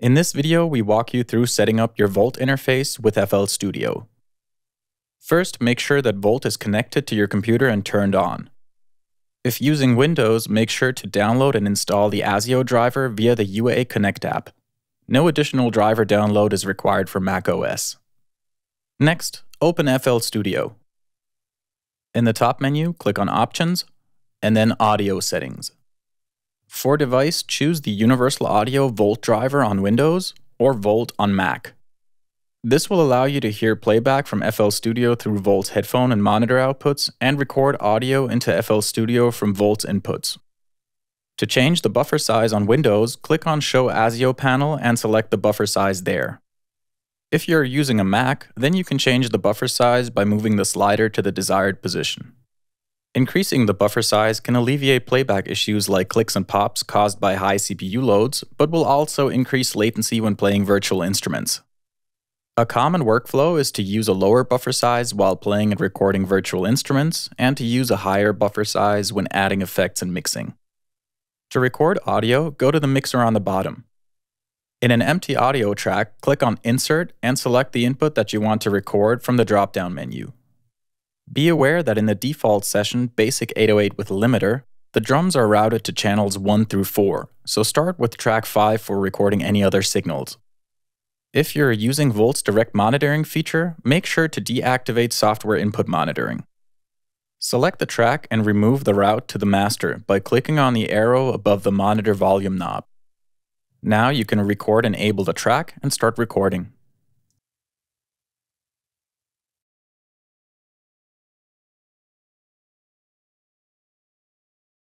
In this video, we walk you through setting up your Volt interface with FL Studio. First, make sure that Volt is connected to your computer and turned on. If using Windows, make sure to download and install the ASIO driver via the UA Connect app. No additional driver download is required for macOS. Next, open FL Studio. In the top menu, click on Options, and then Audio Settings. For device, choose the Universal Audio Volt driver on Windows or Volt on Mac. This will allow you to hear playback from FL Studio through Volt's headphone and monitor outputs and record audio into FL Studio from Volt's inputs. To change the buffer size on Windows, click on Show ASIO panel and select the buffer size there. If you're using a Mac, then you can change the buffer size by moving the slider to the desired position. Increasing the buffer size can alleviate playback issues like clicks and pops caused by high CPU loads, but will also increase latency when playing virtual instruments. A common workflow is to use a lower buffer size while playing and recording virtual instruments, and to use a higher buffer size when adding effects and mixing. To record audio, go to the mixer on the bottom. In an empty audio track, click on Insert and select the input that you want to record from the drop down menu. Be aware that in the default session Basic 808 with limiter, the drums are routed to channels 1 through 4, so start with track 5 for recording any other signals. If you're using Volt's direct monitoring feature, make sure to deactivate software input monitoring. Select the track and remove the route to the master by clicking on the arrow above the monitor volume knob. Now you can record and enable the track and start recording.